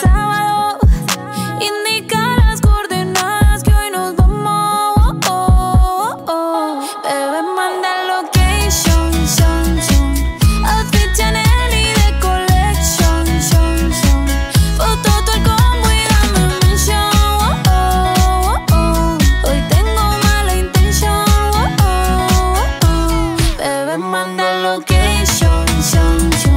sábado. Indica las coordenadas que hoy nos vamos. Oh, manda location, son, son. Outfit Chanel y de collection. Foto todo el combo y dame mention. Hoy tengo mala intención. Oh, manda location.